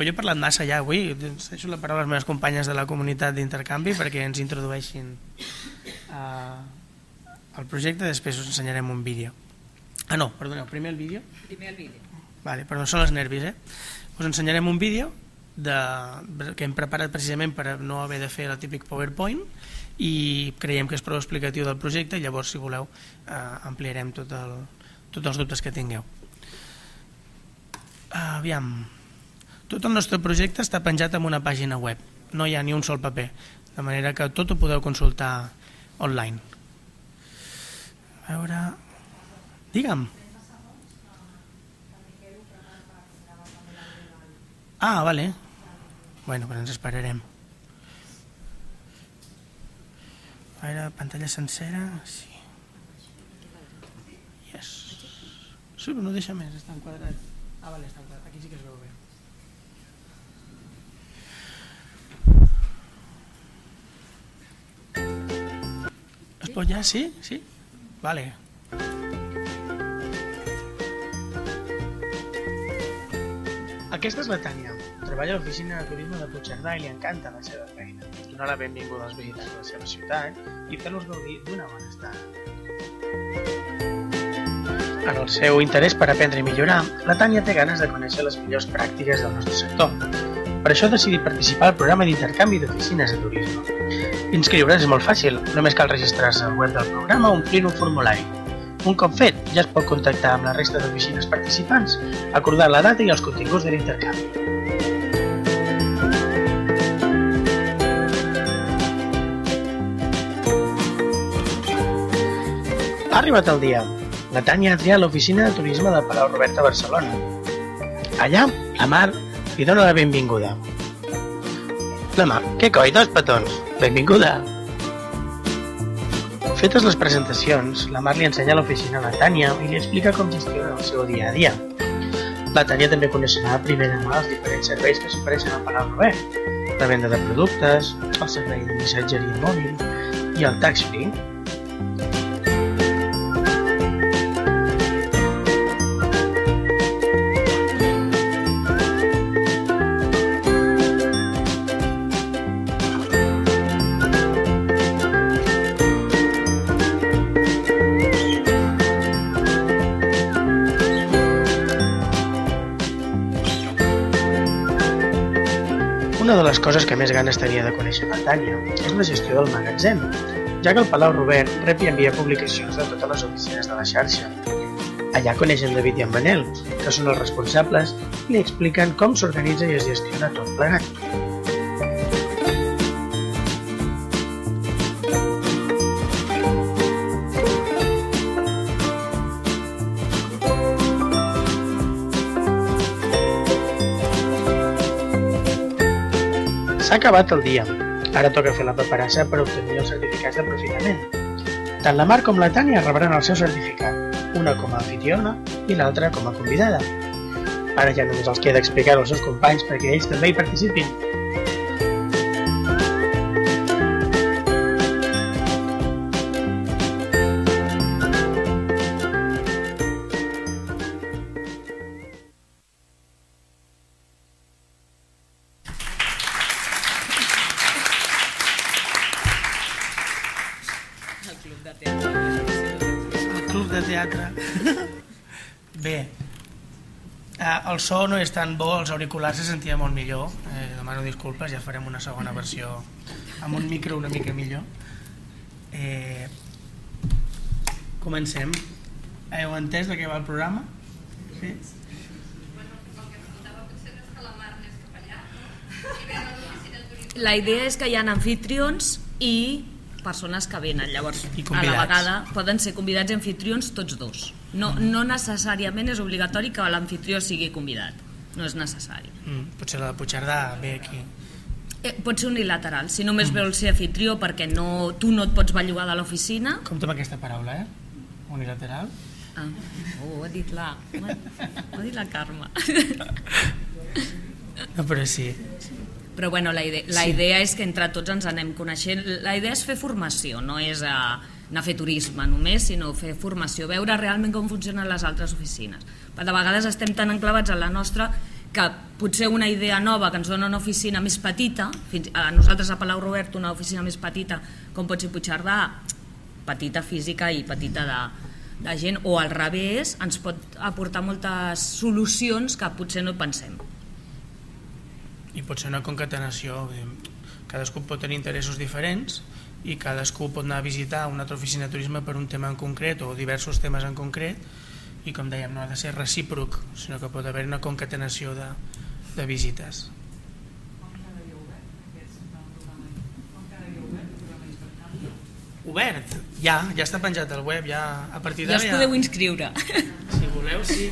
Jo he parlat massa ja avui, deixo la paraula a les meves companyes de la comunitat d'intercanvi perquè ens introdueixin uh, el projecte, després us ensenyarem un vídeo. Ah no, perdoneu, primer el vídeo. Primer el vídeo. Vale, però no són els nervis, eh? Us ensenyarem un vídeo de, que hem preparat precisament per no haver de fer el típic PowerPoint i creiem que és prou explicatiu del projecte i llavors si voleu eh, ampliarem tot el, tots els dubtes que tingueu. Aviam, tot el nostre projecte està penjat en una pàgina web, no hi ha ni un sol paper, de manera que tot ho podeu consultar online. A veure... Digue'm. Ah, vale. Bueno, però ens esperarem. A veure, pantalla sencera... Sí. Yes. Sí, però no deixa més, està enquadrat. Ah, vale, està enquadrat. Aquí sí que es veu bé. Es pot ja? Sí? Sí? Vale. Aquesta és la Tània. Treballa a l'oficina de turisme de Puigcerdà i li encanta la seva feina. Donar la benvinguda als visitants de la seva ciutat i fer-los gaudir d'una bona estada. En el seu interès per aprendre i millorar, la Tània té ganes de conèixer les millors pràctiques del nostre sector. Per això ha decidit participar al programa d'intercanvi d'oficines de turisme. Inscriure's és molt fàcil, només cal registrar-se al web del programa omplint un formulari. Un cop fet, ja es pot contactar amb la resta d'oficines participants, acordar la data i els continguts de l'intercanvi. Ha arribat el dia. La Tània ha triat l'oficina de turisme de Palau Robert a Barcelona. Allà, la Mar li dona la benvinguda. Mar, què coi, dos petons? Benvinguda! Fetes les presentacions, la Mar li ensenya l'oficina a la Tània i li explica com gestiona el seu dia a dia. La Tània també coneixerà a primera mà els diferents serveis que s'ofereixen al Palau Robert, la venda de productes, el servei de missatgeria mòbil i el tax-free. Coses que més ganes tenia de conèixer la Tània és la gestió del magatzem, ja que el Palau Robert rep i envia publicacions de totes les oficines de la xarxa. Allà coneixen David i en Manel, que són els responsables, i li expliquen com s'organitza i es gestiona tot plegat. S'ha acabat el dia. Ara toca fer la paperassa per obtenir els certificats d'aprofitament. Tant la Mar com la Tània rebran el seu certificat, una com a anfitriona i l'altra com a convidada. Ara ja només els queda explicar als seus companys perquè ells també hi participin. El club de teatre. El club de teatre. Bé, eh, el so no és tan bo, els auriculars se sentia molt millor. Eh, demano disculpes, ja farem una segona versió amb un micro una mica millor. Eh, comencem. Heu entès de què va el programa? Sí? La idea és que hi ha anfitrions i persones que venen. Llavors, a la vegada poden ser convidats i anfitrions tots dos. No, no necessàriament és obligatori que l'anfitrió sigui convidat. No és necessari. Mm, potser la de Puigcerdà ve aquí. Eh, pot ser unilateral. Si només mm. vols ser anfitrió perquè no, tu no et pots bellugar de l'oficina... Compte amb aquesta paraula, eh? Unilateral. Ah, oh, ho ha dit la... Ho ha dit la Carme. No, però sí. Però bueno, la idea, la Sí. idea és que entre tots ens anem coneixent. La idea és fer formació, no és a, anar a fer turisme només, sinó fer formació, veure realment com funcionen les altres oficines. Perquè de vegades estem tan enclavats en la nostra que potser una idea nova que ens dona una oficina més petita, fins, a nosaltres a Palau Robert una oficina més petita com pot ser Puigcerdà, petita física i petita de, de gent, o al revés, ens pot aportar moltes solucions que potser no pensem. I pot ser una concatenació, cadascú pot tenir interessos diferents i cadascú pot anar a visitar una altra oficina de turisme per un tema en concret o diversos temes en concret i com dèiem no ha de ser recíproc sinó que pot haver una concatenació de, de visites. Obert, ja, ja està penjat al web ja, a partir ja us podeu ja... inscriure. Si voleu, sí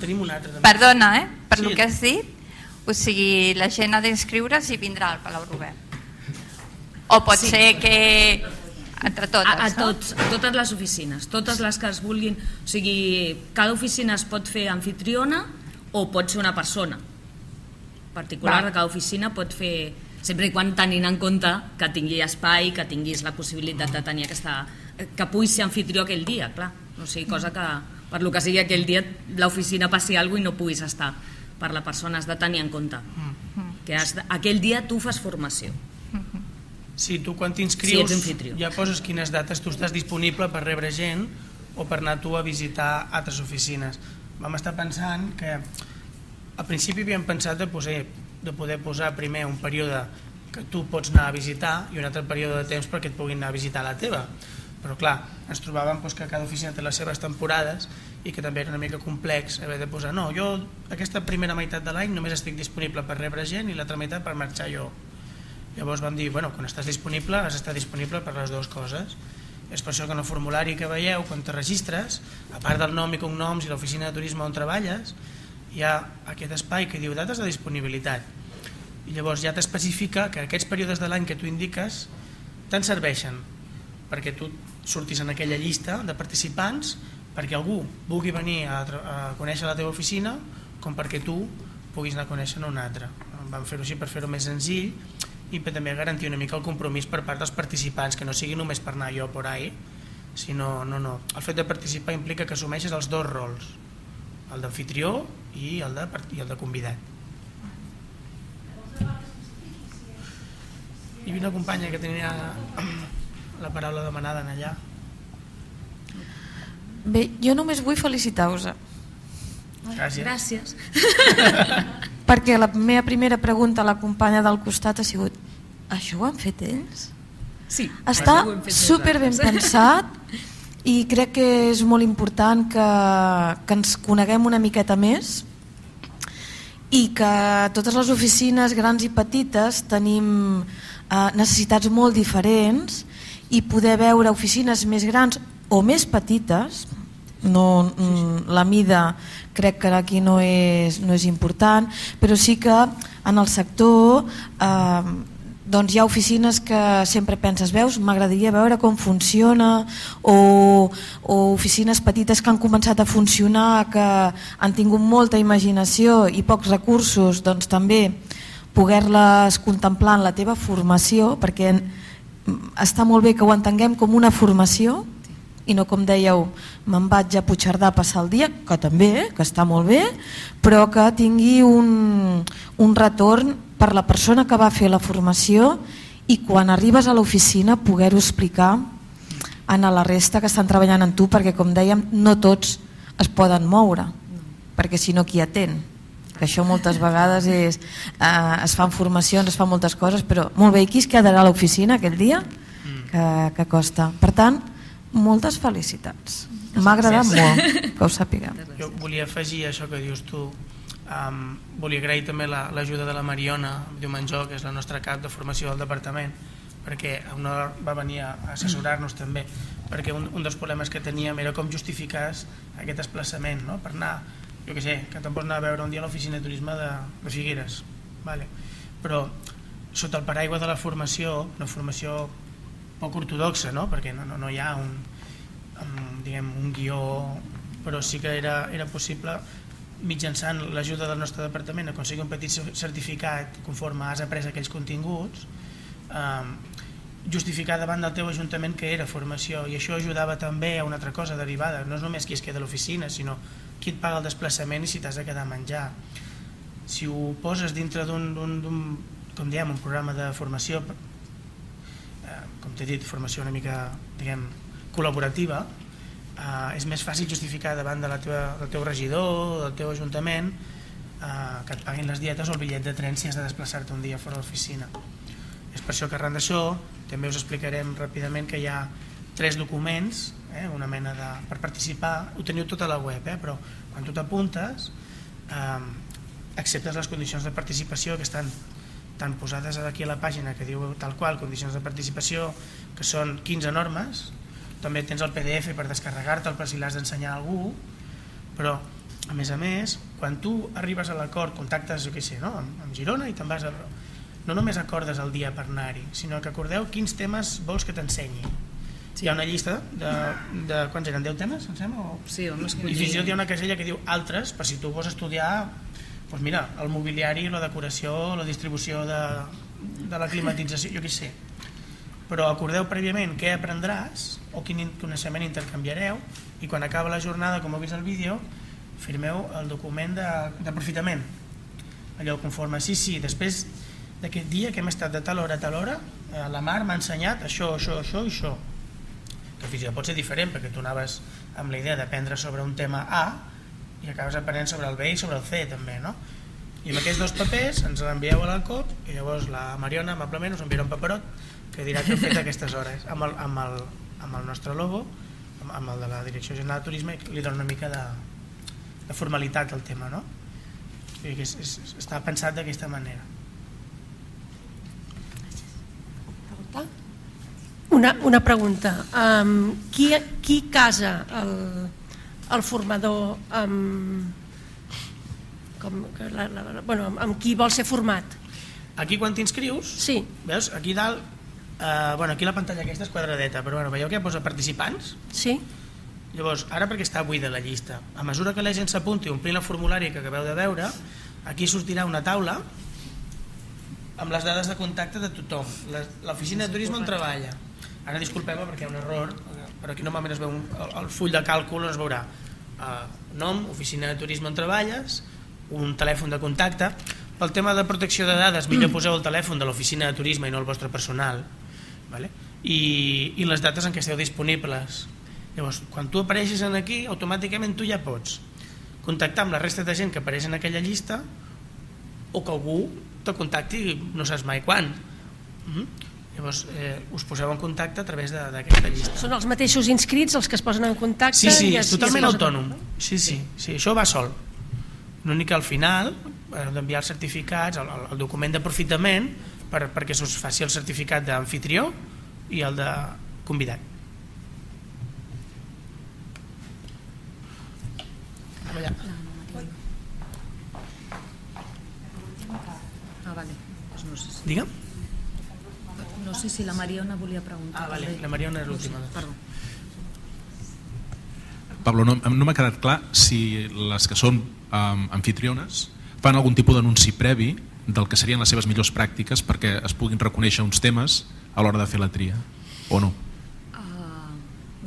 Tenim un altre també. Perdona, eh? per sí. el que has dit, o sigui, la gent ha d'inscriure's i vindrà al Palau Robert. O pot sí. ser que entre totes, a, a, tots, a totes les oficines, totes les que es vulguin, o sigui, cada oficina es pot fer anfitriona o pot ser una persona particular Va. de cada oficina pot fer sempre i quan tenint en compte que tingui espai, que tinguis la possibilitat de tenir aquesta... que puguis ser anfitrió aquell dia, clar. O sigui, cosa que per lo que sigui aquell dia l'oficina passi alguna i no puguis estar per la persona has de tenir en compte mm. que has de, aquell dia tu fas formació. Sí, tu quan t'inscrius sí, ja poses quines dates tu estàs disponible per rebre gent o per anar tu a visitar altres oficines. Vam estar pensant que al principi havíem pensat de, poser, de poder posar primer un període que tu pots anar a visitar i un altre període de temps perquè et puguin anar a visitar la teva però clar, ens trobàvem doncs, que cada oficina té les seves temporades i que també era una mica complex haver de posar, no, jo aquesta primera meitat de l'any només estic disponible per rebre gent i l'altra meitat per marxar jo. Llavors vam dir, bueno, quan estàs disponible has d'estar disponible per les dues coses. És per això que en el formulari que veieu, quan te registres, a part del nom i cognoms i l'oficina de turisme on treballes, hi ha aquest espai que diu dates de disponibilitat. I llavors ja t'especifica que aquests períodes de l'any que tu indiques te'n serveixen perquè tu surtis en aquella llista de participants perquè algú vulgui venir a, a conèixer la teva oficina com perquè tu puguis anar a conèixer una altra. Vam fer-ho així per fer-ho més senzill i per també garantir una mica el compromís per part dels participants, que no sigui només per anar jo por ahí, sinó, no, no. El fet de participar implica que assumeixes els dos rols, el d'anfitrió i, el de, i el de convidat. Hi havia una companya que tenia la paraula demanada en allà. Bé, jo només vull felicitar-vos. Gràcies. Gràcies. Perquè la meva primera pregunta a la companya del costat ha sigut això ho han fet ells? Sí. Està super ben pensat i crec que és molt important que, que ens coneguem una miqueta més i que totes les oficines grans i petites tenim eh, necessitats molt diferents i poder veure oficines més grans o més petites no, mm, la mida crec que aquí no és, no és important però sí que en el sector eh, doncs hi ha oficines que sempre penses veus, m'agradaria veure com funciona o, o oficines petites que han començat a funcionar que han tingut molta imaginació i pocs recursos doncs també poder-les contemplar en la teva formació perquè està molt bé que ho entenguem com una formació i no com dèieu, me'n vaig a Puigcerdà a passar el dia, que també, que està molt bé, però que tingui un, un retorn per la persona que va fer la formació i quan arribes a l'oficina poder-ho explicar a la resta que estan treballant en tu, perquè com dèiem, no tots es poden moure, perquè si no qui atén que això moltes vegades és, eh, es fan formacions, es fan moltes coses, però molt bé, i qui es quedarà a l'oficina aquell dia? Mm. Que, que costa. Per tant, moltes felicitats. M'ha agradat molt que ho sàpiguem. Jo volia afegir això que dius tu, um, volia agrair també l'ajuda la, de la Mariona Diumenjó, que és la nostra cap de formació del departament, perquè una va venir a assessorar-nos també, perquè un, un dels problemes que teníem era com justificar aquest desplaçament, no? per anar jo que sé, que te'n pots anar a veure un dia a l'oficina de turisme de, de Figueres vale. però sota el paraigua de la formació una formació poc ortodoxa no? perquè no, no, no hi ha un, un, diguem, un guió però sí que era, era possible mitjançant l'ajuda del nostre departament aconseguir un petit certificat conforme has après aquells continguts eh, justificar davant del teu ajuntament que era formació i això ajudava també a una altra cosa derivada, no és només qui es queda a l'oficina, sinó qui et paga el desplaçament i si t'has de quedar a menjar. Si ho poses dintre d'un, com diem, un programa de formació, eh, com t'he dit, formació una mica, diguem, col·laborativa, eh, és més fàcil justificar davant de la teva, del teu regidor, del teu ajuntament, eh, que et paguin les dietes o el bitllet de tren si has de desplaçar-te un dia fora de l'oficina. És per això que arran d'això també us explicarem ràpidament que hi ha tres documents eh, una mena de, per participar, ho teniu tot a la web, eh, però quan tu t'apuntes eh, acceptes les condicions de participació que estan tan posades aquí a la pàgina que diu tal qual, condicions de participació, que són 15 normes, també tens el PDF per descarregar-te'l per si l'has d'ensenyar a algú, però a més a més, quan tu arribes a l'acord, contactes, jo què sé, no? amb, amb Girona i te'n vas a no només acordes el dia per anar-hi, sinó que acordeu quins temes vols que t'ensenyi. Sí. Hi ha una llista de, de quants eren, 10 temes, em sembla? O... Sí, on I fins i tot hi ha una casella que diu altres, per si tu vols estudiar doncs mira, el mobiliari, la decoració, la distribució de, de la climatització, jo què sé. Però acordeu prèviament què aprendràs o quin coneixement intercanviareu i quan acaba la jornada, com heu vist al vídeo, firmeu el document d'aprofitament. Allò conforme, sí, sí, després d'aquest dia que hem estat de tal hora a tal hora, eh, la Mar m'ha ensenyat això, això, això i això. I tot pot ser diferent, perquè tu anaves amb la idea d'aprendre sobre un tema A i acabes aprenent sobre el B i sobre el C també, no? I amb aquests dos papers ens l'envieu a la COP i llavors la Mariona amablement us enviarà un paperot que dirà que heu fet aquestes hores amb el, amb el, amb el nostre logo, amb, amb el de la Direcció General de Turisme i li dona una mica de, de formalitat al tema, no? O sigui que és, és, està pensat d'aquesta manera. Una, una pregunta. Um, qui, qui casa el, el formador amb, com, la, la, bueno, amb qui vol ser format? Aquí quan t'inscrius, sí. veus, aquí dalt, eh, bueno, aquí la pantalla aquesta és quadradeta, però bueno, veieu que posa participants? Sí. Llavors, ara perquè està buida la llista, a mesura que la gent s'apunti omplint el formulari que acabeu de veure, aquí sortirà una taula amb les dades de contacte de tothom, l'oficina de turisme on treballa. Ara disculpeu perquè hi ha un error, però aquí normalment es veu un, el, el full de càlcul es veurà eh, nom, oficina de turisme on treballes, un telèfon de contacte. Pel tema de protecció de dades, millor poseu el telèfon de l'oficina de turisme i no el vostre personal. Vale? I, I les dates en què esteu disponibles. Llavors, quan tu apareixes en aquí, automàticament tu ja pots contactar amb la resta de gent que apareix en aquella llista o que algú te contacti no saps mai quan. Mm. Llavors eh, us poseu en contacte a través d'aquesta llista. Són els mateixos inscrits els que es posen en contacte? Sí, sí, és totalment autònom. Sí, sí, sí, això va sol. L'únic que al final heu d'enviar els certificats, el, el document d'aprofitament per, perquè us faci el certificat d'anfitrió i el de convidat. Allà. Digue'm. No sé si la Mariona volia preguntar. Ah, vale. La Mariona és l'última. No sé. Perdó. Pablo, no, no m'ha quedat clar si les que són um, anfitriones fan algun tipus d'anunci previ del que serien les seves millors pràctiques perquè es puguin reconèixer uns temes a l'hora de fer la tria, o no? Uh,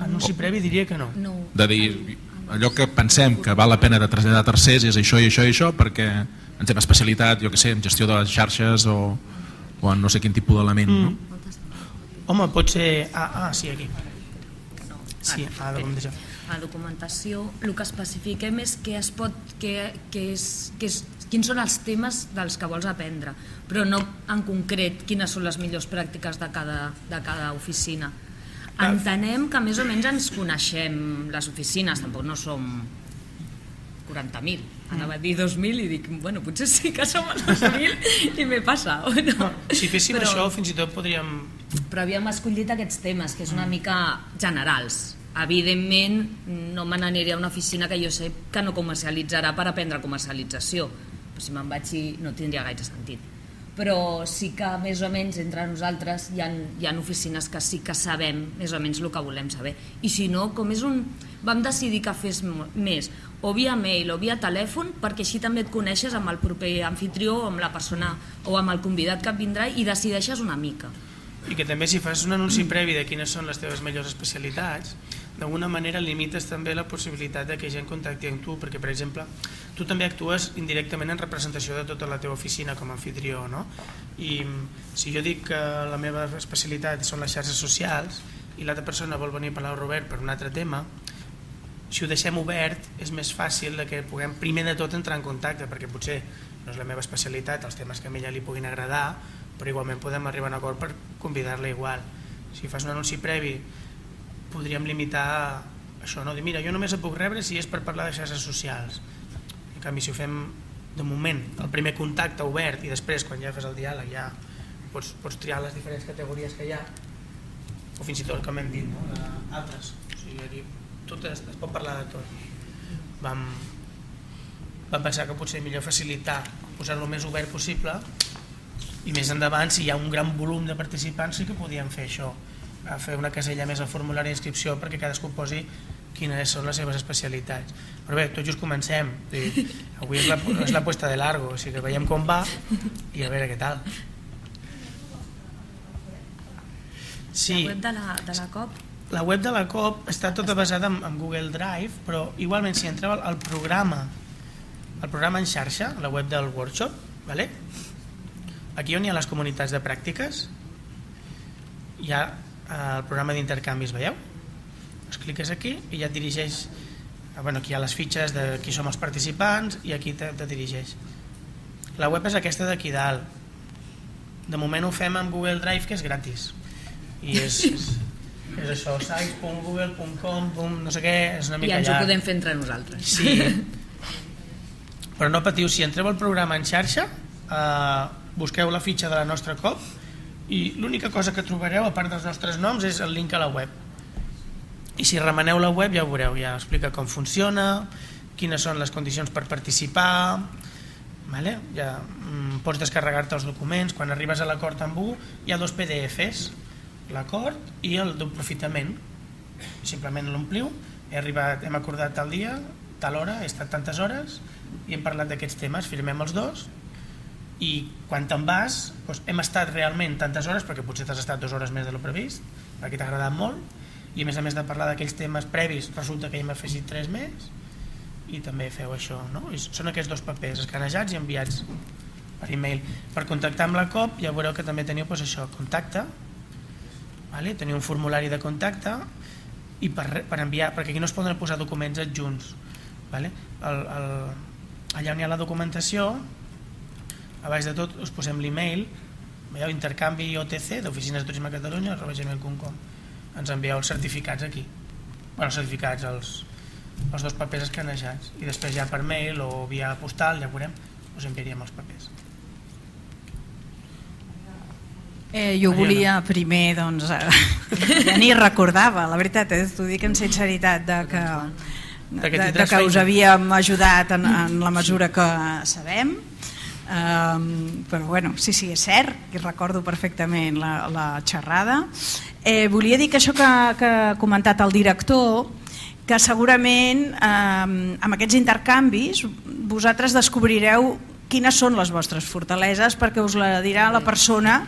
anunci previ diria que no. no. De dir, allò que pensem que val la pena de traslladar a tercers és això i això i això perquè ens hem especialitat, jo que sé, en gestió de les xarxes o, o en no sé quin tipus d'element, mm. no? Home, pot ser... Ah, ah sí, aquí. Sí, a la documentació. A documentació, el que especifiquem és que es pot, que, que és, que és, quins són els temes dels que vols aprendre, però no en concret quines són les millors pràctiques de cada, de cada oficina. Entenem que més o menys ens coneixem les oficines, tampoc no som 40.000 anava a dir 2.000 i dic, bueno, potser sí que som els 2.000 i m'he passat. No? no? Si féssim però, això, fins i tot podríem... Però havíem escollit aquests temes, que és una mica generals. Evidentment, no me n'aniré a una oficina que jo sé que no comercialitzarà per aprendre comercialització. Però si me'n vaig, no tindria gaire sentit. Però sí que més o menys entre nosaltres hi ha, hi ha oficines que sí que sabem més o menys el que volem saber. I si no, com és un... Vam decidir que fes més o via mail o via telèfon perquè així també et coneixes amb el proper anfitrió o amb la persona o amb el convidat que et vindrà i decideixes una mica i que també si fas un anunci previ de quines són les teves millors especialitats, d'alguna manera limites també la possibilitat de que gent contacti amb tu, perquè per exemple tu també actues indirectament en representació de tota la teva oficina com a anfitrió, no? I si jo dic que la meva especialitat són les xarxes socials i l'altra persona vol venir a parlar Robert per un altre tema, si ho deixem obert és més fàcil que puguem primer de tot entrar en contacte, perquè potser no és la meva especialitat, els temes que a ella li puguin agradar, però igualment podem arribar a un acord per convidar-la igual. Si fas un anunci previ podríem limitar això, no? dir mira, jo només el puc rebre si és per parlar de xarxes socials. En canvi, si ho fem de moment, el primer contacte obert i després, quan ja fas el diàleg, ja pots, pots triar les diferents categories que hi ha, o fins i tot, com hem dit, no? altres. O sigui, tot es, es pot parlar de tot. Vam, vam pensar que potser millor facilitar, posar-lo més obert possible i més endavant, si hi ha un gran volum de participants, sí que podíem fer això, a fer una casella més al formulari d'inscripció perquè cadascú posi quines són les seves especialitats. Però bé, tot just comencem. Avui és la, és la puesta de largo, o sigui que veiem com va i a veure què tal. Sí. La web de la, de la COP la web de la COP està tota basada en, en Google Drive, però igualment si entreu al, al programa el programa en xarxa, la web del workshop, vale? aquí on hi ha les comunitats de pràctiques, hi ha el programa d'intercanvis, veieu? Es cliques aquí i ja et dirigeix ah, bueno, aquí hi ha les fitxes de qui som els participants i aquí te, te dirigeix la web és aquesta d'aquí dalt de moment ho fem amb Google Drive que és gratis i és, és, és això, site.google.com no sé què, és una mica I ens llarg. ho podem fer entre nosaltres sí. però no patiu, si entreu al programa en xarxa eh, busqueu la fitxa de la nostra COP i l'única cosa que trobareu a part dels nostres noms és el link a la web i si remeneu la web ja ho veureu ja explica com funciona quines són les condicions per participar vale? ja, mm, pots descarregar-te els documents quan arribes a l'acord amb un hi ha dos PDFs l'acord i el d'aprofitament simplement l'ompliu he arribat, hem acordat tal dia tal hora, he estat tantes hores i hem parlat d'aquests temes, firmem els dos i quan te'n vas doncs hem estat realment tantes hores perquè potser t'has estat dues hores més de lo previst perquè t'ha agradat molt i a més a més de parlar d'aquells temes previs resulta que hi hem afegit tres més i també feu això no? I són aquests dos papers escanejats i enviats per e-mail per contactar amb la COP ja veureu que també teniu doncs, això, contacte vale? teniu un formulari de contacte i per, per enviar, perquè aquí no es poden posar documents adjunts vale? el, el, allà on hi ha la documentació a baix de tot us posem l'email veieu intercanvi OTC d'Oficines de Turisme a Catalunya ens envieu els certificats aquí bueno, els certificats, els, els dos papers escanejats i després ja per mail o via postal, ja veurem us enviaríem els papers Eh, jo volia primer, doncs, eh, ja ni recordava, la veritat, eh, t'ho dic en sinceritat, de que, de, de que us havíem ajudat en, en la mesura que sabem, Um, però bueno, sí, sí, és cert i recordo perfectament la, la xerrada. Eh, volia dir que això que, que ha comentat el director que segurament um, amb aquests intercanvis vosaltres descobrireu quines són les vostres fortaleses perquè us la dirà la persona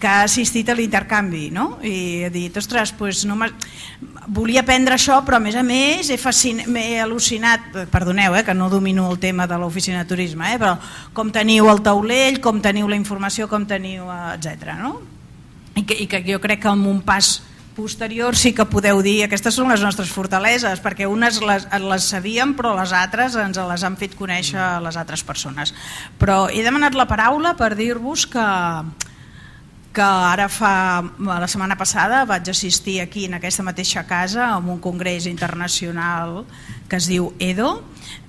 que ha assistit a l'intercanvi no? i ha dit, ostres, pues no volia aprendre això però a més a més m'he al·lucinat perdoneu eh, que no domino el tema de l'oficina de turisme eh, però com teniu el taulell com teniu la informació, com teniu etc. No? I, que, i que jo crec que amb un pas posterior sí que podeu dir aquestes són les nostres fortaleses perquè unes les, les sabíem però les altres ens les han fet conèixer les altres persones. Però he demanat la paraula per dir-vos que que ara fa la setmana passada vaig assistir aquí en aquesta mateixa casa a un congrés internacional que es diu EDO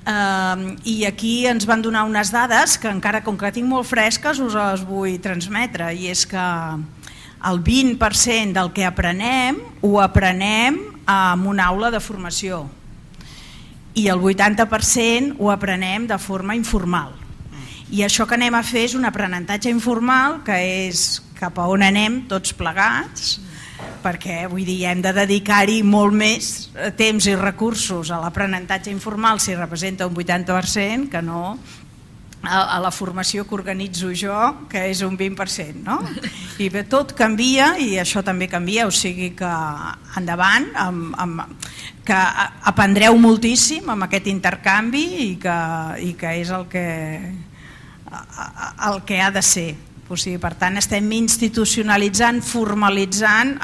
eh, i aquí ens van donar unes dades que encara com que tinc molt fresques us les vull transmetre i és que el 20% del que aprenem ho aprenem en una aula de formació i el 80% ho aprenem de forma informal. I això que anem a fer és un aprenentatge informal que és cap a on anem tots plegats perquè vull dir, hem de dedicar-hi molt més temps i recursos a l'aprenentatge informal si representa un 80% que no a, a la formació que organitzo jo, que és un 20%, no? I bé, tot canvia i això també canvia, o sigui que endavant, amb, amb, que aprendreu moltíssim amb aquest intercanvi i que, i que és el que, el que ha de ser. O sigui, per tant, estem institucionalitzant, formalitzant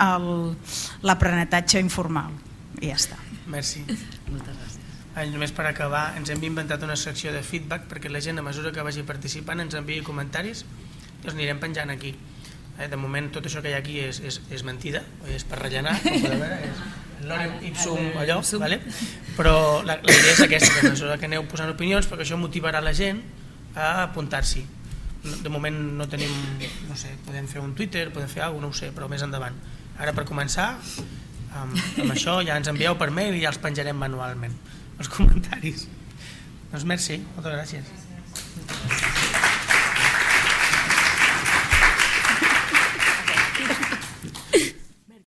l'aprenentatge informal. I ja està. Merci. Moltes gràcies. Només per acabar, ens hem inventat una secció de feedback perquè la gent a mesura que vagi participant ens enviï comentaris i els anirem penjant aquí. Eh, de moment tot això que hi ha aquí és, és, és mentida, és per rellenar, com podeu veure, és l'orem ipsum allò, vale? però la, la idea és aquesta, que a mesura que aneu posant opinions perquè això motivarà la gent a apuntar-s'hi. De moment no tenim, no sé, podem fer un Twitter, podem fer alguna no ho sé, però més endavant. Ara per començar, amb, amb això ja ens envieu per mail i ja els penjarem manualment els comentaris doncs merci, moltes gràcies